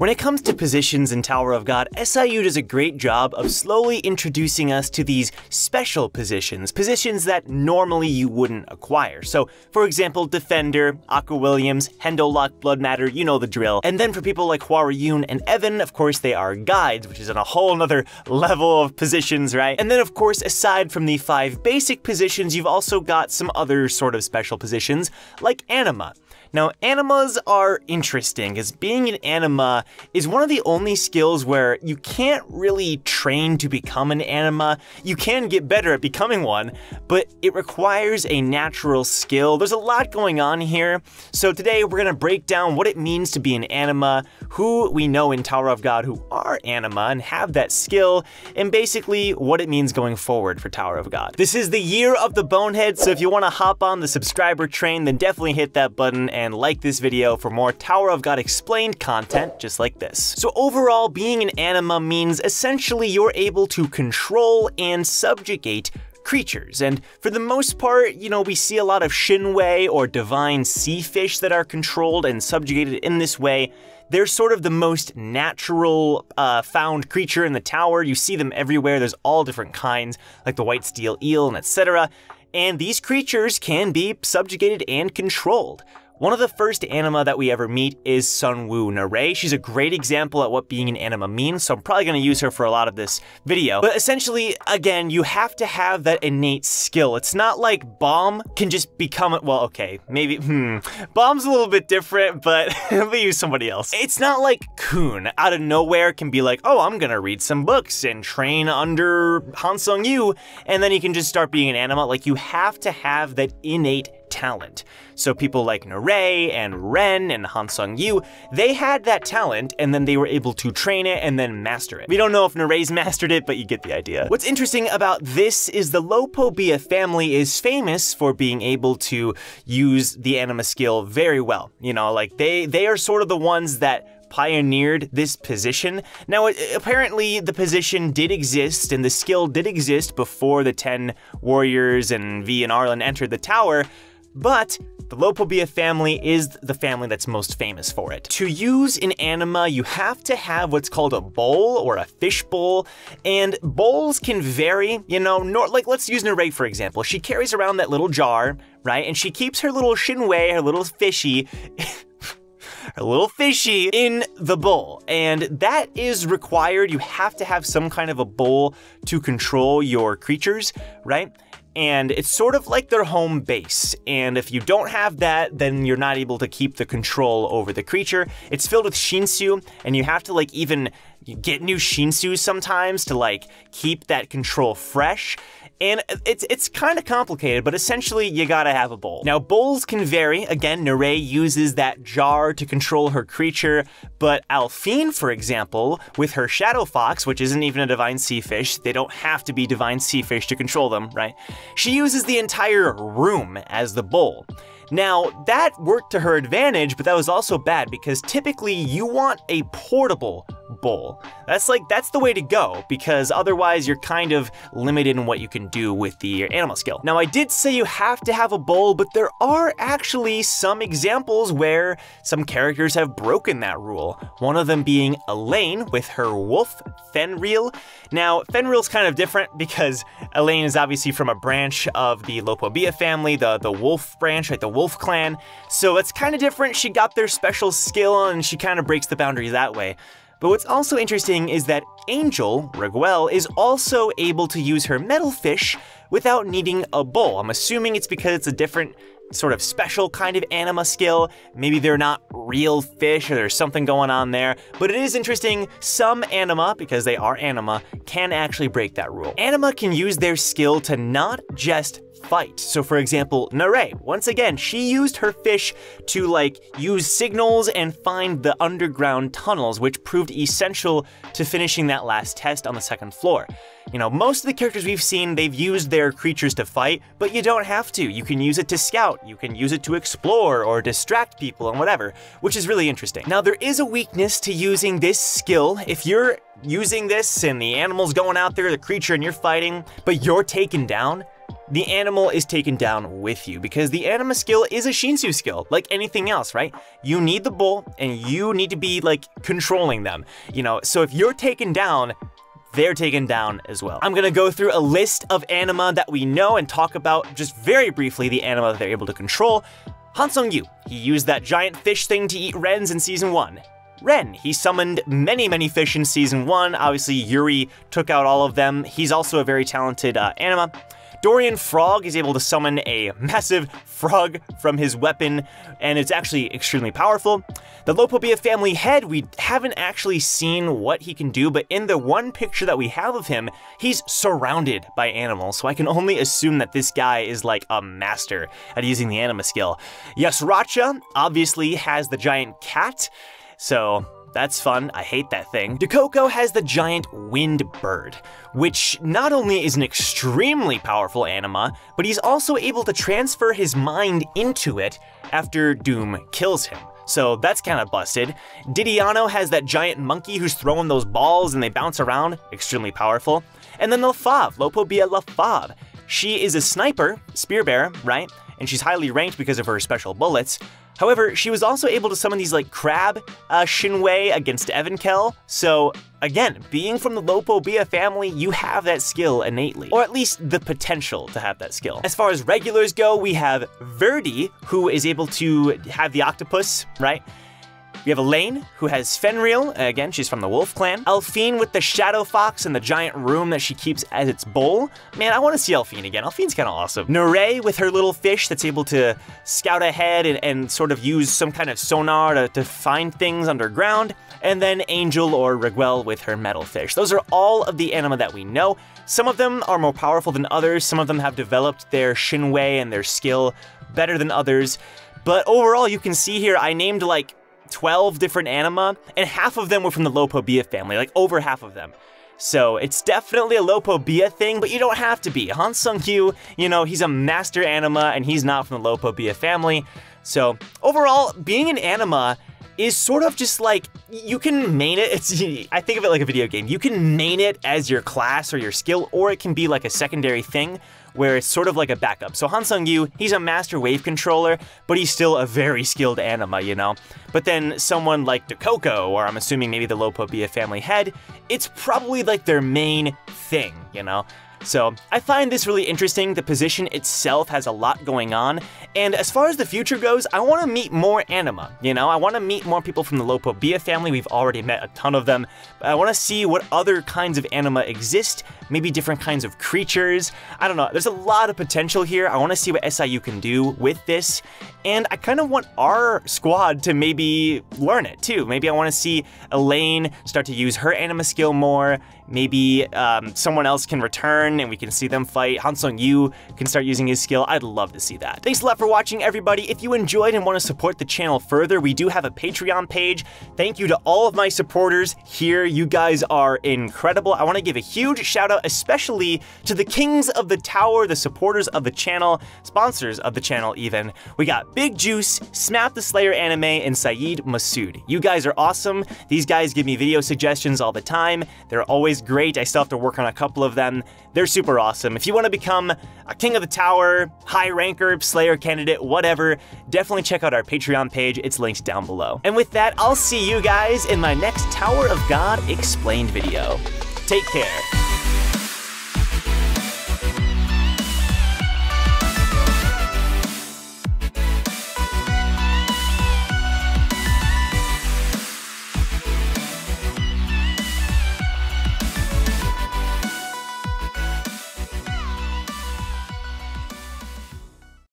When it comes to positions in Tower of God, SIU does a great job of slowly introducing us to these special positions, positions that normally you wouldn't acquire. So, for example, Defender, Aqua Williams, Hendo Lock, Blood Matter, you know the drill. And then for people like Hua Yun and Evan, of course, they are guides, which is on a whole nother level of positions, right? And then, of course, aside from the five basic positions, you've also got some other sort of special positions, like Anima. Now, animas are interesting, as being an anima is one of the only skills where you can't really train to become an anima. You can get better at becoming one, but it requires a natural skill. There's a lot going on here, so today we're gonna break down what it means to be an anima, who we know in Tower of God who are anima and have that skill, and basically what it means going forward for Tower of God. This is the year of the Bonehead, so if you wanna hop on the subscriber train, then definitely hit that button and like this video for more Tower of God explained content just like this. So overall, being an anima means essentially you're able to control and subjugate creatures. And for the most part, you know, we see a lot of Shinwei or divine sea fish that are controlled and subjugated in this way. They're sort of the most natural uh, found creature in the tower. You see them everywhere. There's all different kinds, like the white steel eel and etc. And these creatures can be subjugated and controlled. One of the first anima that we ever meet is Sunwoo Narae. She's a great example at what being an anima means, so I'm probably to use her for a lot of this video. But essentially, again, you have to have that innate skill. It's not like Bomb can just become, well, okay, maybe, hmm. Bomb's a little bit different, but let me use somebody else. It's not like Khun out of nowhere can be like, oh, I'm to read some books and train under Han Sung Yu, and then you can just start being an anima. Like, you have to have that innate talent. So people like Narae and Ren and Han Sung Yu, they had that talent and then they were able to train it and then master it. We don't know if Narae's mastered it, but you get the idea. What's interesting about this is the Lopobia family is famous for being able to use the anima skill very well. You know, like they, they are sort of the ones that pioneered this position. Now, apparently the position did exist and the skill did exist before the 10 warriors and V and Arlen entered the tower, but the Lopobia family is the family that's most famous for it. To use an anima, you have to have what's called a bowl or a fish bowl, and bowls can vary, you know, like let's use Narae for example. She carries around that little jar, right, and she keeps her little shinwei, her little fishy, a little fishy in the bowl. And that is required. You have to have some kind of a bowl to control your creatures, right? And it's sort of like their home base. And if you don't have that, then you're not able to keep the control over the creature. It's filled with Shinsu, and you have to like even get new Shinsu sometimes to like keep that control fresh. And it's it's kind of complicated, but essentially you gotta have a bowl. Now bowls can vary. Again, Narae uses that jar to control her creature, but Alphine, for example, with her Shadow Fox, which isn't even a divine sea fish, they don't have to be divine sea fish to control them, right? She uses the entire room as the bowl. Now, that worked to her advantage, but that was also bad because typically you want a portable bowl. That's like, that's the way to go because otherwise you're kind of limited in what you can do with the animal skill. Now, I did say you have to have a bowl, but there are actually some examples where some characters have broken that rule. One of them being Elaine with her wolf, Fenrir. Now, Fenrir's kind of different because Elaine is obviously from a branch of the Lopobia family, the, the wolf branch, right, the wolf clan. So it's kind of different. She got their special skill and she kind of breaks the boundary that way. But what's also interesting is that Angel, Riguel, is also able to use her metal fish without needing a bowl. I'm assuming it's because it's a different sort of special kind of anima skill. Maybe they're not real fish or there's something going on there. But it is interesting, some anima, because they are anima, can actually break that rule. Anima can use their skill to not just fight. So for example, Narae, once again, she used her fish to like use signals and find the underground tunnels, which proved essential to finishing that last test on the second floor. You know, most of the characters we've seen, they've used their creatures to fight, but you don't have to. You can use it to scout, you can use it to explore or distract people and whatever, which is really interesting. Now, there is a weakness to using this skill. If you're using this and the animal's going out there, the creature, and you're fighting, but you're taken down, the animal is taken down with you because the anima skill is a Shinsu skill, like anything else, right? You need the bull and you need to be like controlling them, you know? So if you're taken down, they're taken down as well. I'm gonna go through a list of anima that we know and talk about just very briefly the anima that they're able to control. Han Hansung Yu, he used that giant fish thing to eat wrens in season one. Ren, he summoned many, many fish in season one. Obviously, Yuri took out all of them. He's also a very talented uh, anima. Dorian Frog is able to summon a massive frog from his weapon, and it's actually extremely powerful. The Lopobia family head, we haven't actually seen what he can do, but in the one picture that we have of him, he's surrounded by animals, so I can only assume that this guy is like a master at using the anima skill. Yasuracha obviously has the giant cat, so that's fun, I hate that thing. Dekoko has the giant wind bird, which not only is an extremely powerful anima, but he's also able to transfer his mind into it after Doom kills him. So that's kind of busted. Didiano has that giant monkey who's throwing those balls and they bounce around, extremely powerful. And then Lafav, Lopobia Lafav. She is a sniper, spear bearer, right? And she's highly ranked because of her special bullets, However, she was also able to summon these like crab uh, Shinwei against Evankhell, so again, being from the Lopobia family, you have that skill innately, or at least the potential to have that skill. As far as regulars go, we have Verdi, who is able to have the octopus, right? We have Elaine, who has Fenrir, again, she's from the Wolf Clan. Alphine with the Shadow Fox and the giant room that she keeps as its bowl. Man, I want to see Alphine again. Alphine's kind of awesome. Narae with her little fish that's able to scout ahead and, and sort of use some kind of sonar to, to find things underground. And then Angel or Riguel with her metal fish. Those are all of the anima that we know. Some of them are more powerful than others. Some of them have developed their Shinwei and their skill better than others. But overall, you can see here, I named like 12 different anima, and half of them were from the Lopobia family, like over half of them. So it's definitely a Lopobia thing, but you don't have to be. Han Sung Yu, you know, he's a master anima and he's not from the Lopobia family. So overall, being an anima is sort of just like you can main it. It's I think of it like a video game. You can main it as your class or your skill, or it can be like a secondary thing where it's sort of like a backup. So Han Sung Yu, he's a master wave controller, but he's still a very skilled anima, you know? But then someone like Dekoko, or I'm assuming maybe the Lopobia family head, it's probably like their main thing, you know? So I find this really interesting. The position itself has a lot going on. And as far as the future goes, I want to meet more anima. You know, I want to meet more people from the Lopobia family. We've already met a ton of them. But I want to see what other kinds of anima exist, maybe different kinds of creatures. I don't know. There's a lot of potential here. I want to see what SIU can do with this. And I kind of want our squad to maybe learn it too. Maybe I want to see Elaine start to use her anima skill more. Maybe um, someone else can return and we can see them fight. Hansung Yu can start using his skill. I'd love to see that. Thanks a lot for watching, everybody. If you enjoyed and want to support the channel further, we do have a Patreon page. Thank you to all of my supporters here. You guys are incredible. I want to give a huge shout out, especially to the Kings of the Tower, the supporters of the channel, sponsors of the channel even. We got Big Juice, Snap the Slayer Anime, and Saeed Masood. You guys are awesome. These guys give me video suggestions all the time. They're always great. I still have to work on a couple of them. They're super awesome. If you want to become a King of the Tower, high ranker, Slayer candidate, whatever, definitely check out our Patreon page. It's linked down below. And with that, I'll see you guys in my next Tower of God Explained video. Take care.